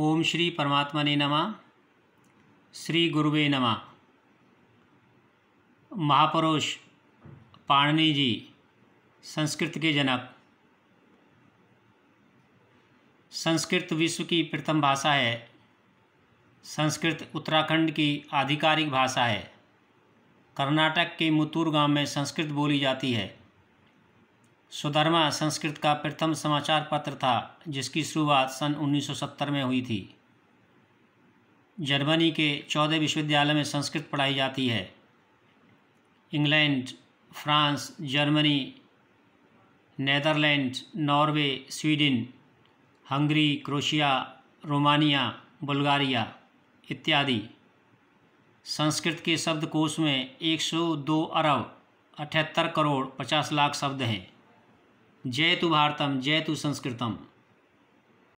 ओम श्री परमात्मा ने नमः, श्री गुरुवे नमः। महापुरुष पाणनी जी, संस्कृत के जनक। संस्कृत विश्व की प्रथम भाषा है। संस्कृत उत्तराखंड की आधिकारिक भाषा है। कर्नाटक के मुतूर गाँव में संस्कृत बोली जाती है। सुधर्मा संस्कृत का प्रथम समाचार पत्र था, जिसकी शुरुआत सन 1970 में हुई थी। जर्मनी के चौदह विश्वविद्यालय में संस्कृत पढ़ाई जाती है। England, France, Germany, Netherland, Norway, Sweden, Hungary, Croatia, Romania, Bulgaria इत्यादि। संस्कृत के शब्दकोश में 102 अरब अठहत्तर करोड़ पचास लाख शब्द हैं। जय तु भारतम जय तु संस्कृतम।